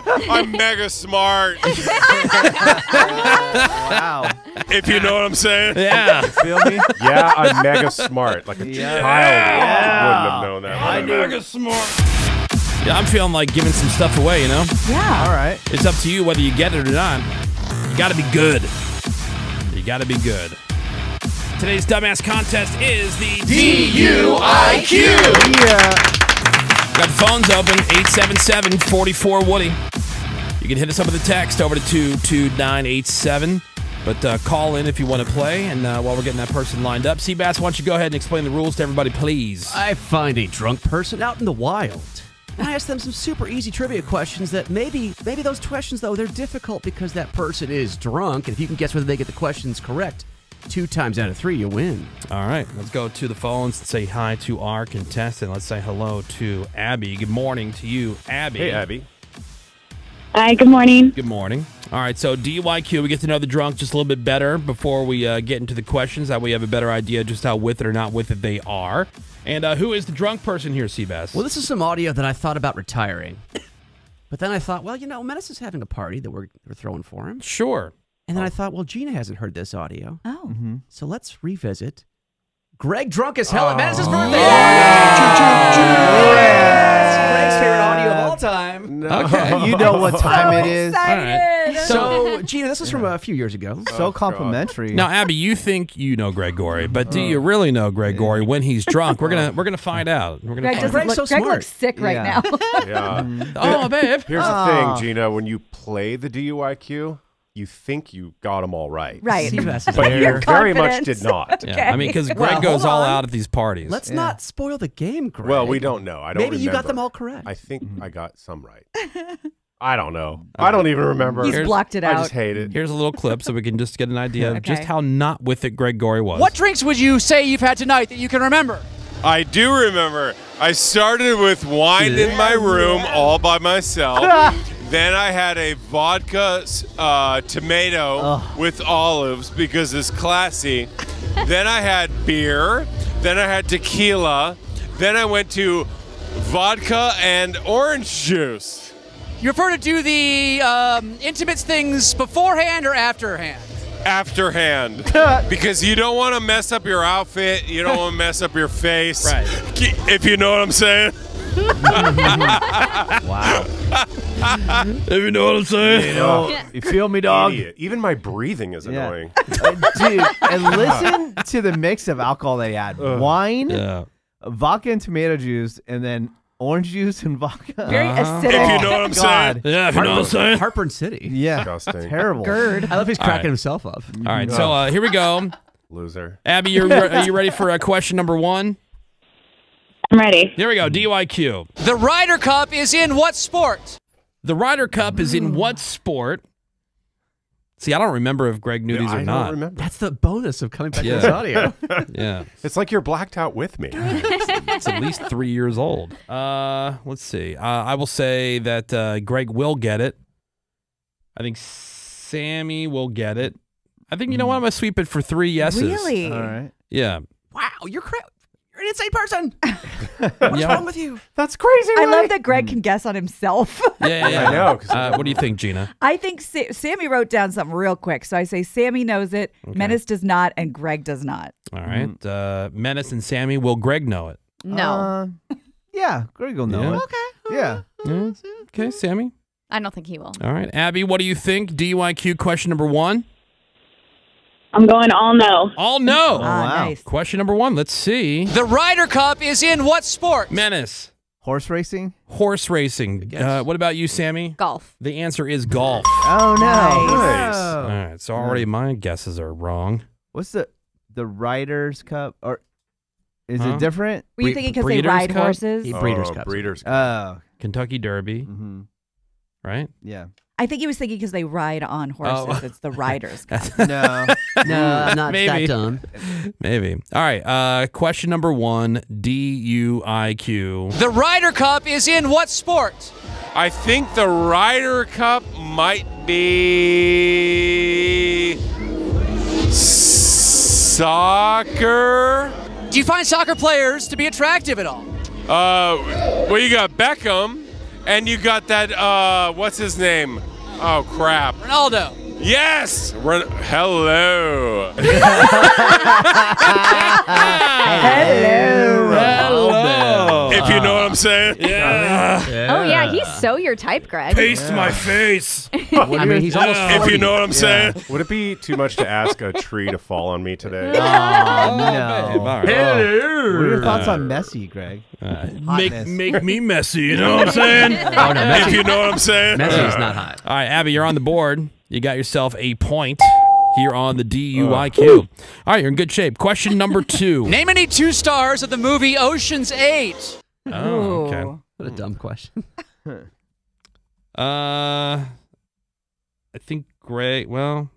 I'm mega smart. wow. If you know what I'm saying. Yeah. Feel me? Yeah, I'm mega smart. Like a Yeah. child wouldn't have known that. I would've knew been. it. smart. Yeah, I'm feeling like giving some stuff away, you know? Yeah. All right. It's up to you whether you get it or not. You gotta be good. You gotta be good. Today's dumbass contest is the D-U-I-Q. Yeah. Got the phones open 877 44 Woody. You can hit us up with a text over to 22987. But uh, call in if you want to play. And uh, while we're getting that person lined up, Sebas, why don't you go ahead and explain the rules to everybody, please? I find a drunk person out in the wild. And I ask them some super easy trivia questions that maybe maybe those questions though they're difficult because that person is drunk and if you can guess whether they get the questions correct, two times out of three you win. All right, let's go to the phones and say hi to our contestant. Let's say hello to Abby. Good morning to you, Abby. Hey, Abby. Hi, good morning. Good morning. All right, so DUIQ, we get to know the drunk just a little bit better before we uh, get into the questions. That way, we have a better idea just how with it or not with it they are. And uh, who is the drunk person here, Sebas? Well, this is some audio that I thought about retiring. But then I thought, well, you know, Menace is having a party that we're, we're throwing for him. Sure. And then I thought, well, Gina hasn't heard this audio. Oh. Mm-hmm. So let's revisit Greg drunk as hell at Oh. Menace's birthday. Yeah. Greg's favorite audio of all time. Okay. You know what time it is. Excited. So, Gina, this was from a few years ago. So complimentary. Now, Abby, you think you know Greg Gory, but do you really know Greg Gory when he's drunk? We're gonna we're gonna find out. We're gonna Greg, find doesn't Greg's look, so Greg looks sick right Yeah. now. Yeah. Oh, babe. Here's Ah. the thing, Gina. When you play the DUIQ, you think you got them all right. right. Sebas is But there. you Your very much confidence. did not. Yeah, I mean, because Greg Well, goes all on. out at these parties. Let's Yeah. not spoil the game, Greg. Well, we don't know. I don't Maybe you got them all correct. I think mm-hmm. I got some right. I don't know. I don't even remember. He's Here's- blocked it out. I just hate it. Here's a little clip so we can just get an idea of just how not with it Greg Gory was. What drinks would you say you've had tonight that you can remember? I do remember. I started with wine in my room all by myself. Then I had a vodka uh, tomato with olives because it's classy. then I had beer. Then I had tequila. Then I went to vodka and orange juice. You prefer to do the um, intimate things beforehand or afterhand? Afterhand, because you don't want to mess up your outfit. You don't want to mess up your face. Right. If you know what I'm saying. Wow. If you know what I'm saying. You know, you feel me, dog? Idiot. Even my breathing is Yeah. annoying. Uh, Dude, and listen to the mix of alcohol they had. Wine, Yeah. vodka and tomato juice, and then orange juice and vodka. Very Uh-huh. acidic. If you know what I'm God. saying. Yeah, if you know what I'm saying. Heartburn City. Yeah. Disgusting. Terrible. GERD. I love he's cracking right. himself up. All right, so uh, here we go. Loser. Abby, you're, are you ready for uh, question number one? I'm ready. Here we go. DYQ. The Ryder Cup is in what sport? The Ryder Cup is in what sport? See, I don't remember if Greg knew Yeah, these or don't remember. That's the bonus of coming back Yeah. to this audio. Yeah, It's like you're blacked out with me. it's at least three years old. Uh, let's see. Uh, I will say that uh, Greg will get it. I think Sammi will get it. I think you know what? I'm gonna sweep it for three yeses. Really? All right. Yeah. wow, you're cra- you're an insane person. What's Yeah. wrong with you? That's crazy. I love that Greg can guess on himself. Yeah, yeah, yeah. I know. Uh, what do you think, Gina? I think Sa- Sammi wrote down something real quick. So I say Sammi knows it, Menace does not, and Greg does not. All right. Uh, Menace and Sammi. Will Greg know it? No. Uh, yeah, Greg will know Yeah. it. okay. Yeah. Yeah. Okay, Sammi. I don't think he will. All right. Abby, what do you think? DYQ question number one. I'm going all no. All no. Oh, Ah, wow. nice. Question number one. Let's see. The Ryder Cup is in what sport? Menace. Horse racing? Horse racing. Uh, what about you, Sammi? Golf. The answer is golf. Oh no. Nice. All No. right. So already my guesses are wrong. What's the the Riders Cup or is Huh? it different? Were you thinking because they ride Cup? horses? Yeah. Breeders' oh, Cup. Breeders Cup. Oh. Kentucky Derby, hmm right? Yeah. I think he was thinking because they ride on horses. Oh. It's the riders. No. No, I'm not Maybe. that dumb. Maybe. All right. Uh, question number one. DUIQ. The Ryder Cup is in what sport? I think the Ryder Cup might be soccer. Do you find soccer players to be attractive at all? Uh, well, you got Beckham, and you got that. Uh, what's his name? Oh crap! Ronaldo. Yes. Ren- Hello. Hello. Hello. If you know what I'm saying. Yeah. Oh yeah, he's so your type, Greg. Paste my face. I mean, he's almost If you know what I'm saying. Would it be too much to ask a tree to fall on me today? Oh, oh, no. right. What are your thoughts on Messi, Greg? Uh, make Hotness. make me messy. You know what I'm saying? Oh, no, If you know what I'm saying. Messi is uh, not hot. All right, Abby, you're on the board. You got yourself a point here on the DUIQ. Oh. All right, you're in good shape. Question number two. Name any two stars of the movie Ocean's Eight. Oh, okay. What a dumb question. Uh, I think Greg. Well,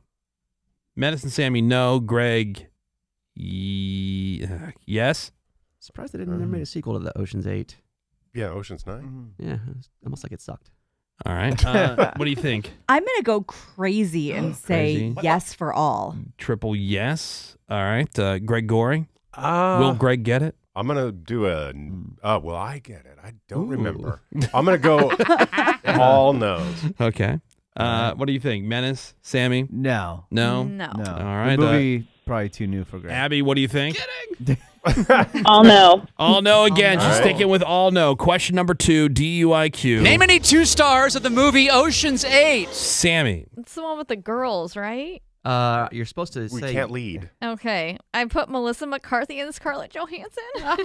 Menace Sammi, no. Greg, ye, uh, yes. Surprised they didn't never made a sequel to the Ocean's Eight. Yeah, Ocean's Nine. Yeah, it's almost like it sucked. All right. Uh, what do you think? I'm going to go crazy and say Crazy. yes for all. Triple yes. All right. Uh, Greg Goring. Uh, Will Greg get it? I'm gonna do a. Uh, well, I get it. I don't remember. I'm gonna go all no's. Okay. Uh, what do you think, Menace, Sammi? No. No. No. No. All right, The uh, movie probably too new for Greg. Abby, what do you think? All no. All no again. She's All right. sticking with all no. Question number two, DUIQ. Name any two stars of the movie Ocean's Eight. Sammi. It's the one with the girls, right? Uh, you're supposed to We say can't lead. Okay. I put Melissa McCarthy and Scarlett Johansson. All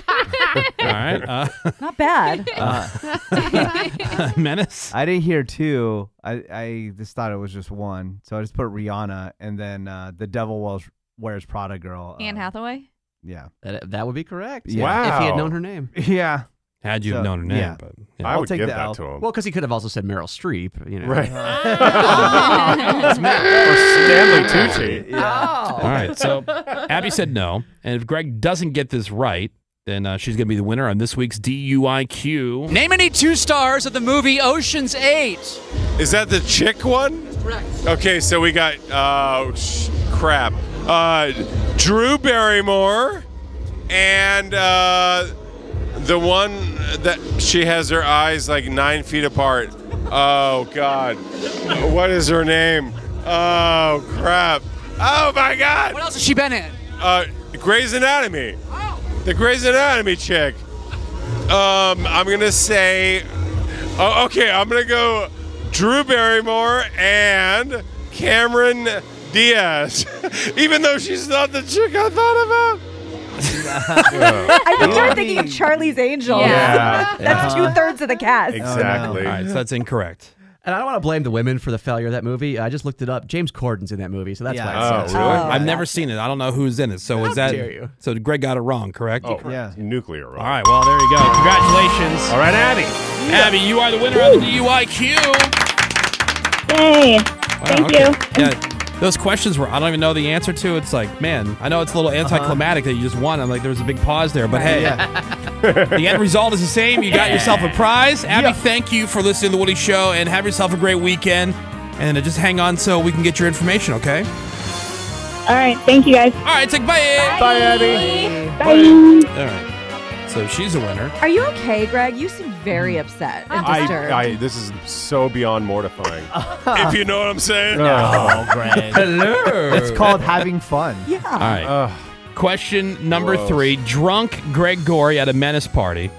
right. Uh, Not bad. Menace. I didn't hear two. I, I just thought it was just one. So I just put Rihanna and then uh, the Devil Wears, Wears Prada girl. Anne uh, Hathaway. Yeah. that. That would be correct. Yeah. If he had known her name. Yeah. Had you So, known her name, yeah. but I I'll would take give the that L. to him. Well, because he could have also said Meryl Streep. You know. right. or Stanley Tucci. Oh. All right. So Abby said no, and if Greg doesn't get this right, then uh, she's gonna be the winner on this week's DUIQ. Name any two stars of the movie Ocean's Eight. Is that the chick one? Correct. Okay, so we got uh sh- crap. Uh Drew Barrymore and uh the one that she has her eyes like nine feet apart. Oh god. What is her name? Oh crap. Oh my god. What else has she been in? Uh Grey's Anatomy. The Grey's Anatomy chick. Um, I'm gonna say, oh, okay, I'm gonna go Drew Barrymore and Cameron Diaz, even though she's not the chick I thought about. I think you're thinking of Charlie's Angels. Yeah. That's two thirds of the cast. Oh, exactly. All right, so that's incorrect. And I don't want to blame the women for the failure of that movie. I just looked it up. James Corden's in that movie, so that's Yeah. why Oh, it's really? Oh, I've never seen it. I don't know who's in it. So is that? dare you. So Greg got it wrong, correct? Oh, Yeah. nuclear. Right? All right. Well, there you go. Congratulations. All right, Abby. Abby, you are the winner of the DUIQ. Yay. Wow, Thank okay. you. Yeah, those questions were I don't even know the answer to. It's like, man, I know it's a little anticlimactic that you just won. I'm like, there was a big pause there, but hey, the end result is the same. You got yourself a prize. Abby, thank you for listening to the Woody Show, and have yourself a great weekend. And uh, just hang on so we can get your information, okay? All right. Thank you guys. All right, take like bye. Bye, Abby. Bye. All right. So she's a winner. Are you okay, Greg? You seem very upset and disturbed. I, I, this is so beyond mortifying. If you know what I'm saying. Oh, Greg. Hello. it's called having fun. yeah. All right. Ugh. Question number Gross. three: Drunk Greg Gory at a menace party.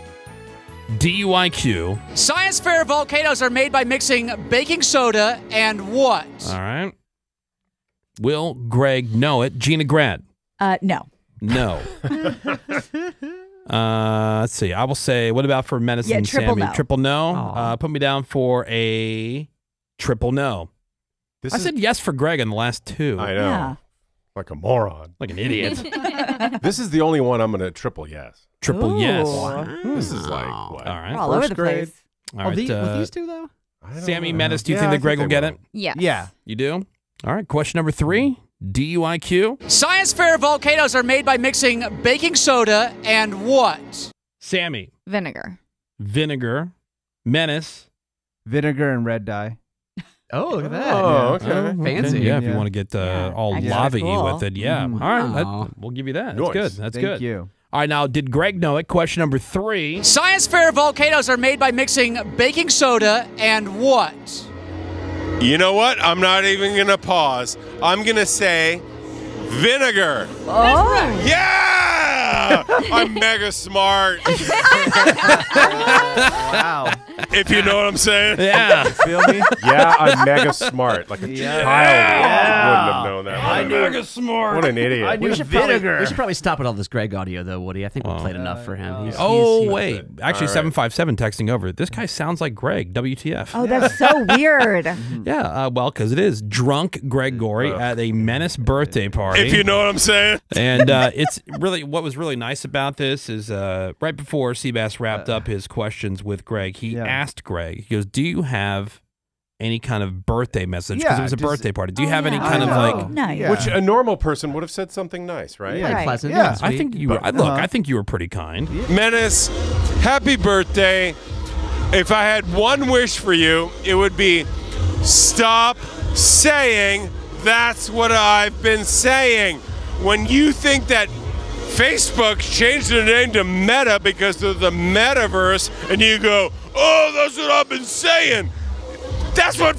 DUIQ. Science fair volcanoes are made by mixing baking soda and what? All right. Will Greg know it? Gina Grad. Uh, no. No. uh, let's see. I will say. What about for Menace, Yeah, triple Sammi? no. Triple no. Uh, put me down for a triple no. This I is, said yes for Greg in the last two. I know. Yeah. Like a moron. Like an idiot. This is the only one I'm going to triple yes. triple yes. Ooh. All This is like, what? right. We're all over the grade? place. All right. uh, with these two though. I don't Sammi know. Menace, do you Yeah, think that Greg they will get it? Yeah. Yeah. You do? All right. Question number three. DUIQ. Science fair volcanoes are made by mixing baking soda and what? Sammi. Vinegar. Vinegar. Menace. Vinegar and red dye. Oh, look at that. Oh, okay. Oh, okay. Fancy. Yeah, if you want to get uh, Yeah. all Extra lava-y cool. with it. Yeah. Mm. All right. Wow. That, we'll give you that. That's Nice. good. That's Thank good. you. All right, now, did Greg know it? Question number three. Science fair volcanoes are made by mixing baking soda and what? You know what? I'm not even gonna pause. I'm gonna say vinegar. Oh. Yeah! I'm mega smart. Wow. If you know what I'm saying. Yeah. Feel me? Yeah, I'm mega smart. Like a Yeah. child wouldn't have known that. I'm What an- mega smart. What an idiot. I We knew should, probably, vinegar. we should probably stop with all this Greg audio, though, Woody. I think we played enough for him. He's, Oh, he's- wait. Actually, 757 texting over. This guy sounds like Greg. WTF. Oh, that's so weird. Yeah, uh, well, because it is drunk Greg Gory at a Menace birthday party. If you know what I'm saying. and uh, it's really what was really nice about this is uh, right before Sebas wrapped up his questions with Greg, he Yeah. Asked Greg, he goes, "Do you have any kind of birthday message? Because Yeah, it was a birthday party. Do you Oh, have any kind of I know. like?" Nice. Yeah. Which a normal person would have said something nice, right? Yeah. Right. pleasant. Yeah. I think you were. I look. Uh-huh. I think you were pretty kind. Menace, happy birthday. If I had one wish for you, it would be stop saying that's what I've been saying. When you think that Facebook changed their name to Meta because of the metaverse, and you go, oh, that's what I've been saying. That's what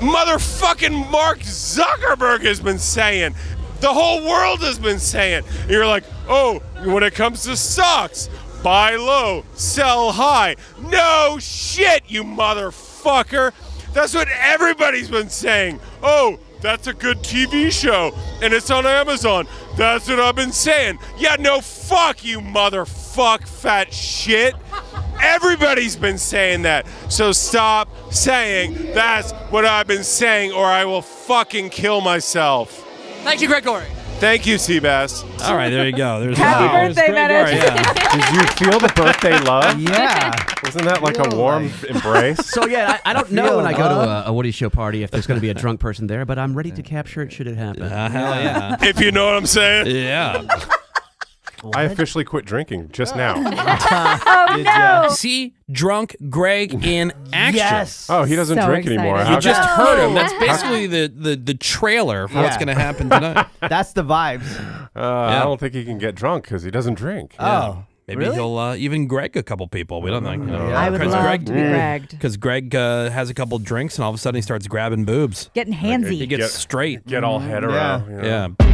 motherfucking Mark Zuckerberg has been saying. The whole world has been saying. You're like, oh, when it comes to stocks, buy low, sell high. No shit, you motherfucker. That's what everybody's been saying. Oh, that's a good TV show, and it's on Amazon. That's what I've been saying. Yeah, no, fuck you, motherfuck, fat shit. Everybody's been saying that. So stop saying that's what I've been saying, or I will fucking kill myself. Thank you, Gregory. Thank you, Sebas. All right, there you go. There's Happy wow. birthday, Menace. Yeah. Did you feel the birthday love? Yeah. Wasn't that like a Feel warm embrace? So yeah, I, I don't know when I go to a, a Woody Show party if there's going to be a drunk person there, but I'm ready to capture it should it happen. Uh, hell yeah. If you know what I'm saying. Yeah. I officially quit drinking just now. Oh, no. See drunk Greg in action. Yes. Oh, he doesn't So drink anymore. excited. You just No. heard him. That's basically the, the, the trailer for what's going to happen tonight. That's the vibes. Uh, I don't think he can get drunk because he doesn't drink. Oh. Maybe really? he'll uh, even Greg a couple people. We don't think. You know, I would because love Greg, to be Gregged. Because Greg uh, has a couple drinks and all of a sudden he starts grabbing boobs. Getting handsy. He gets Get- straight. Get all head around. you know? Yeah.